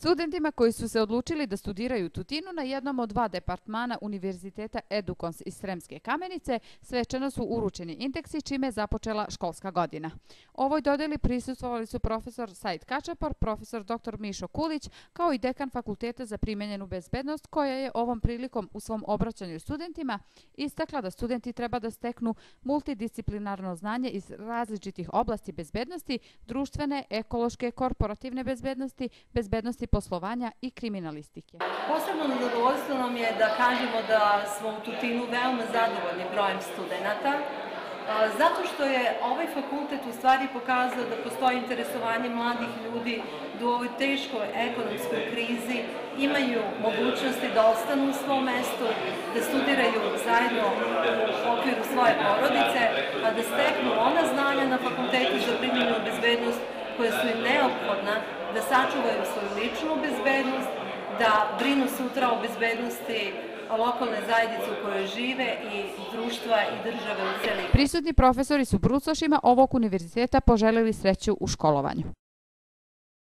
Studentima koji su se odlučili da studiraju Tutinu na jednom od dva departmana Univerziteta Edukons iz Sremske kamenice svečano su uručeni indeksi čime je započela školska godina. Ovoj dodeli prisustvovali su profesor Said Kačapor, profesor dr. Mišo Kulić, kao i dekan Fakulteta za primenjenu bezbednost koja je ovom prilikom u svom obraćanju studentima istakla da studenti treba da steknu multidisciplinarno znanje iz različitih oblasti bezbednosti, društvene, ekološke, korporativne bezbednosti, bezbednosti poslovanja i kriminalistike. Posebno zadovoljstvo nam je da kažemo da smo u Tutinu veoma zadovoljni brojem studenta, zato što je ovaj fakultet u stvari pokazao da postoji interesovanje mladih ljudi da u ovoj teškoj ekonomskoj krizi imaju mogućnosti da ostanu u svom mestu, da studiraju zajedno u okviru svoje porodice, a da steknu ona znanja na fakultetu za primjenju koja su im neophodna da sačuvaju svoju ličnu bezbednost, da brinu sutra o bezbednosti lokalne zajednice u kojoj žive i društva i države u celini. Prisutni profesori su Brucošima ovog univerziteta poželili sreću u školovanju.